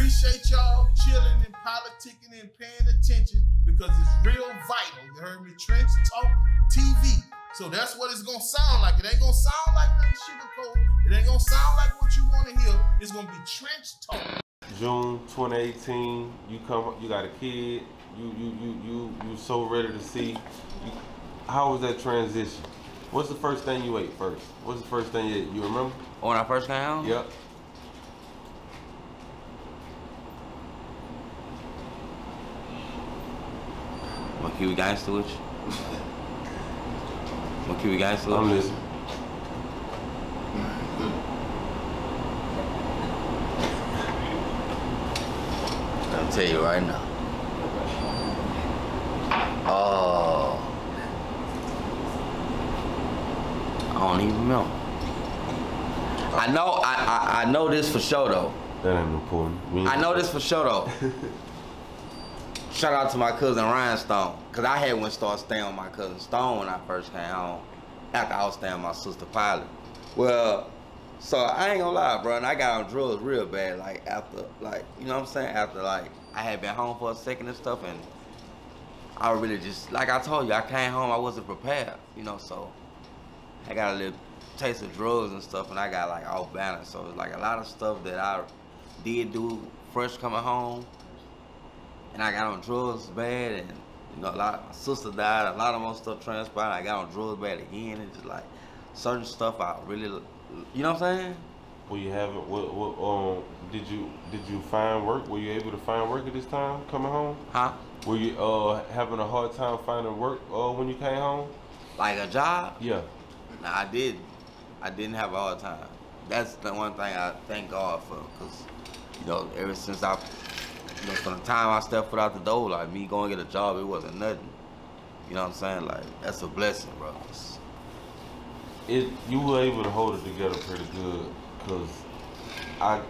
appreciate y'all chilling and politicking and paying attention because it's real vital. You heard me? Trench Talk TV. So that's what it's gonna sound like. It ain't gonna sound like nothing sugarcoat. It ain't gonna sound like what you want to hear. It's gonna be Trench Talk. June 2018, you come, you got a kid, you you you you you so ready to see. You, how was that transition? What's the first thing you ate first? What's the first thing you ate? You remember? Oh, when I first came home? Yep. Kiwi Gangster with you? What Kiwi Gangster with I'm listening. I'll tell you right now. Oh. I don't even know. I know I, I, I know this for sure though. That ain't important. I know this for sure though. Shout out to my cousin Ryan Stone. Cause I had went start staying with my cousin Stone when I first came home. After I was staying with my sister Pilot. Well, so I ain't gonna lie, bro, and I got on drugs real bad, like after like, you know what I'm saying? After like I had been home for a second and stuff and I really just like I told you, I came home, I wasn't prepared, you know, so I got a little taste of drugs and stuff and I got like off balance. So it's like a lot of stuff that I did do fresh coming home and I got on drugs bad and you know a lot my sister died, a lot of more stuff transpired, I got on drugs bad again and just like certain stuff I really you know what I'm saying? Were you having what what um did you did you find work? Were you able to find work at this time coming home? Huh? Were you uh having a hard time finding work uh when you came home? Like a job? Yeah. Nah, I did. I didn't have a hard time. That's the one thing I thank God for, cause you know, ever since I, from the time I stepped foot out the door, like me going to get a job, it wasn't nothing. You know what I'm saying? Like that's a blessing, bro. It's- it you were able to hold it together pretty good because I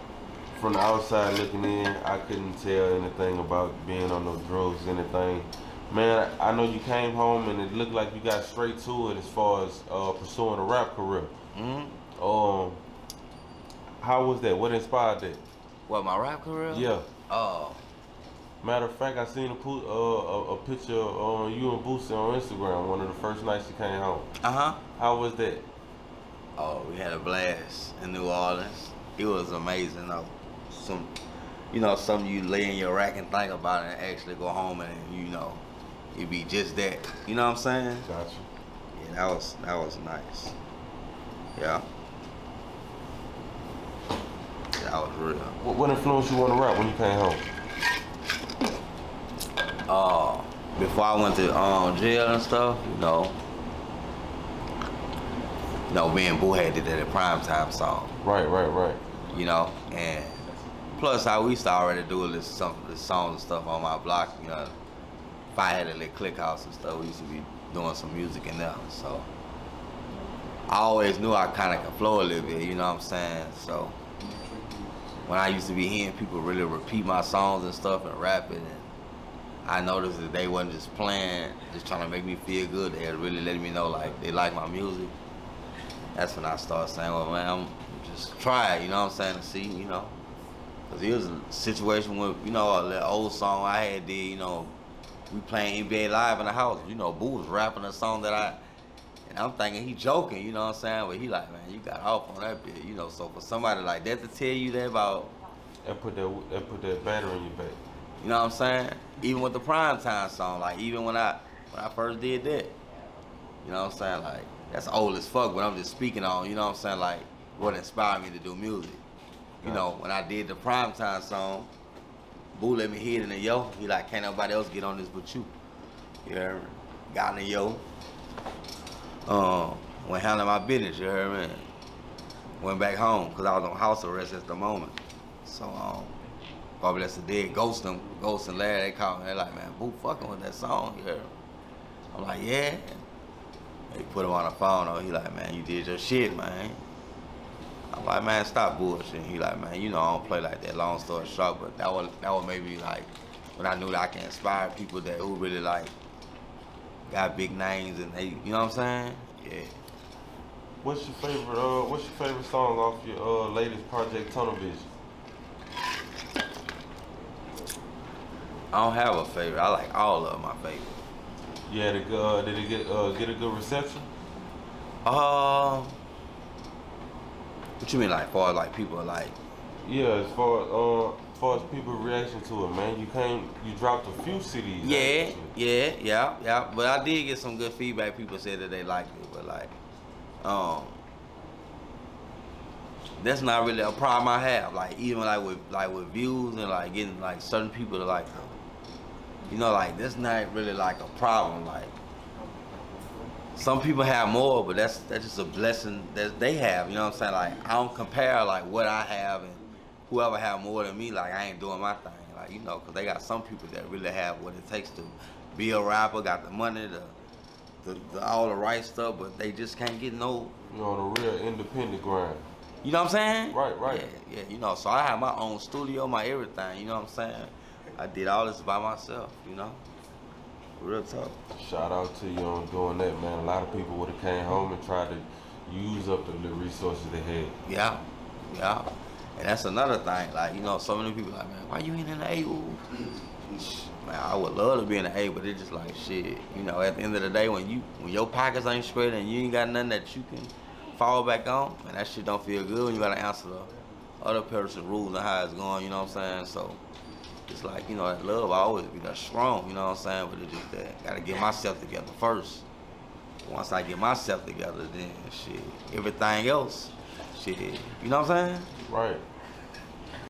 from the outside looking in I couldn't tell anything about being on no drugs anything man I, know you came home and it looked like you got straight to it as far as uh, pursuing a rap career Mhm. um how was that what inspired that What my rap career? yeah Oh, matter of fact I seen a, uh, a, a picture on you and Boosie on Instagram one of the first nights you came home uh huh. how was that Oh, we had a blast in New Orleans. It was amazing though. Some, you know, something you lay in your rack and think about it and actually go home and you know, it be just that. You know what I'm saying? gotcha Yeah, that was that was nice. Yeah. Real. what, what influenced you on the rap when you came home Uh, before I went to um, jail and stuff, you know, you know, me and Boo had did that at prime time song, right right right you know, and plus I we used to already do this some this songs and stuff on my block, you know. If I had a little click house and stuff, we used to be doing some music in there, so. I always knew I kind of could flow a little bit, you know what I'm saying? So when I used to be hearing people really repeat my songs and stuff and rap it, and I noticed that they wasn't just playing, just trying to make me feel good. They really letting me know like they like my music. That's when I started saying, well, man, I'm just try it, you know what I'm saying, to see, you know. Cause it was a situation with, you know, the old song I had did, you know, we playing NBA Live in the house. You know, Boo was rapping a song that I, and I'm thinking he joking, you know what I'm saying? But he like, man, you got off on that bit, you know. So for somebody like that to tell you that about, That put that that put that battery in your back. you know what I'm saying? Even with the prime time song, like even when I when I first did that, you know what I'm saying? Like that's old as fuck, but I'm just speaking on, you know what I'm saying? Like what inspired me to do music. You know, when I did the prime time song, Boo let me hear it in the yo. He like, can't nobody else get on this but you. You me? Got in the yo. Um, went handling my business, you heard me? Went back home because I was on house arrest at the moment. So, um, probably that's the dead Ghost and Ghost and Larry, they called me. They're like, man, Boo fucking with that song, you heard me? I'm like, yeah. They put him on the phone. Oh, he like, man, you did your shit, man. I'm like, man, stop bullshit. He like, man, you know I don't play like that. Long story short, but that was that was maybe like when I knew that I can inspire people that who really like got big names and they, you know what I'm saying? Yeah. What's your favorite? Uh, what's your favorite song off your uh latest project, Tunnel Vision? I don't have a favorite. I like all of my favorite. Yeah, did, uh, did it get uh, get a good reception? Uh, what you mean, like, far like people like, Yeah, as far uh, as far as people reaction to it, man, you came, you dropped a few CDs. yeah, yeah, yeah, yeah. But I did get some good feedback. People said that they liked it, but like, um, that's not really a problem I have. Like even like with like with views and like getting like certain people to like, you know, like that's not really like a problem. Like some people have more, but that's that's just a blessing that they have. You know what I'm saying? Like I don't compare like what I have and whoever have more than me. Like I ain't doing my thing. Like you know, cause they got some people that really have what it takes to be a rapper, got the money, the the, the all the right stuff, but they just can't get no. You know, the real independent grind. You know what I'm saying? Right, right. Yeah, yeah. You know, so I have my own studio, my everything. You know what I'm saying? I did all this by myself. You know, real talk. Shout out to you on doing that, man. A lot of people would have came home and tried to use up the resources they had. Yeah, yeah. And that's another thing. Like, you know, so many people like, man, why you ain't in the A? Man, I would love to be in the A, but it's just like shit. You know, at the end of the day, when you when your pockets ain't straight and you ain't got nothing that you can fall back on, and that shit don't feel good when you gotta answer the other person's rules and how it's going. You know what I'm saying? So it's like, you know, that love I always be that strong. You know what I'm saying? But it's just that gotta get myself together first. Once I get myself together, then shit, everything else, shit. You know what I'm saying? Right.